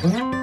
hmm